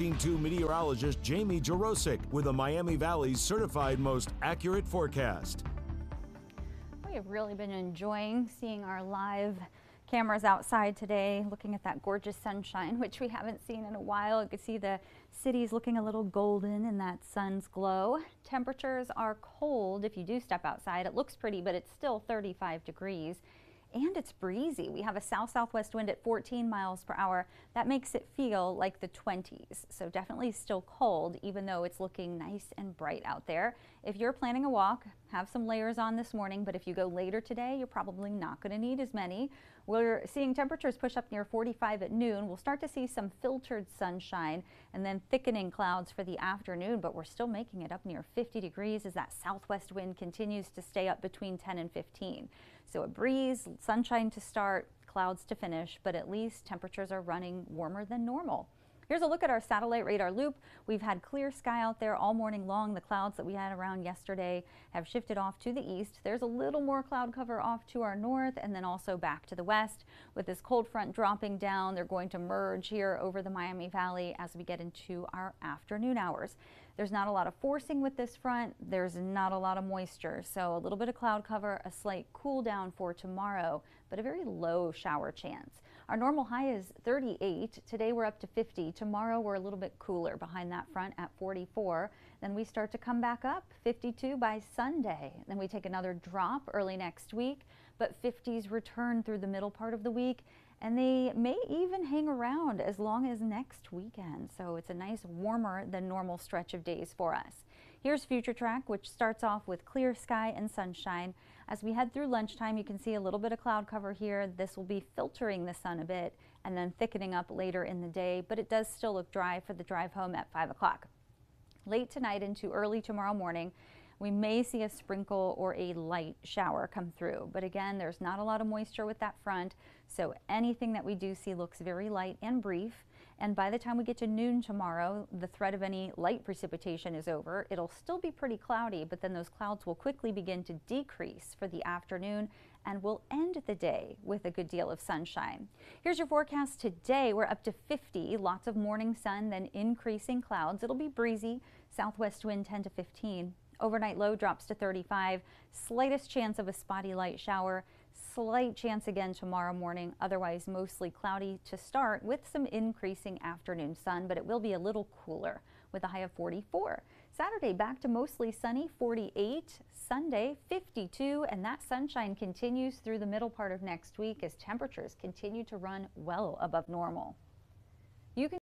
14-2 meteorologist Jamie Jarosik with the Miami Valley's certified most accurate forecast. We have really been enjoying seeing our live cameras outside today, looking at that gorgeous sunshine, which we haven't seen in a while. You can see the city's looking a little golden in that sun's glow. Temperatures are cold if you do step outside. It looks pretty, but it's still 35 degrees and it's breezy. We have a south-southwest wind at 14 miles per hour. That makes it feel like the 20s. So definitely still cold, even though it's looking nice and bright out there. If you're planning a walk, have some layers on this morning, but if you go later today, you're probably not going to need as many. We're seeing temperatures push up near 45 at noon. We'll start to see some filtered sunshine and then thickening clouds for the afternoon, but we're still making it up near 50 degrees as that southwest wind continues to stay up between 10 and 15. So a breeze, sunshine to start, clouds to finish, but at least temperatures are running warmer than normal. Here's a look at our satellite radar loop. We've had clear sky out there all morning long. The clouds that we had around yesterday have shifted off to the east. There's a little more cloud cover off to our north and then also back to the west. With this cold front dropping down, they're going to merge here over the Miami Valley as we get into our afternoon hours. There's not a lot of forcing with this front. There's not a lot of moisture. So a little bit of cloud cover, a slight cool down for tomorrow, but a very low shower chance. Our normal high is 38. Today we're up to 50. Tomorrow we're a little bit cooler behind that front at 44. Then we start to come back up 52 by Sunday. Then we take another drop early next week, but 50s return through the middle part of the week and they may even hang around as long as next weekend. So it's a nice warmer than normal stretch of days for us. Here's Future Track, which starts off with clear sky and sunshine. As we head through lunchtime, you can see a little bit of cloud cover here. This will be filtering the sun a bit and then thickening up later in the day, but it does still look dry for the drive home at 5 o'clock. Late tonight into early tomorrow morning, we may see a sprinkle or a light shower come through, but again, there's not a lot of moisture with that front, so anything that we do see looks very light and brief. And by the time we get to noon tomorrow, the threat of any light precipitation is over. It'll still be pretty cloudy, but then those clouds will quickly begin to decrease for the afternoon and we'll end the day with a good deal of sunshine. Here's your forecast today. We're up to 50, lots of morning sun, then increasing clouds. It'll be breezy, southwest wind 10 to 15. Overnight low drops to 35. Slightest chance of a spotty light shower. Slight chance again tomorrow morning. Otherwise mostly cloudy to start with some increasing afternoon sun, but it will be a little cooler with a high of 44. Saturday back to mostly sunny 48. Sunday 52 and that sunshine continues through the middle part of next week as temperatures continue to run well above normal. You can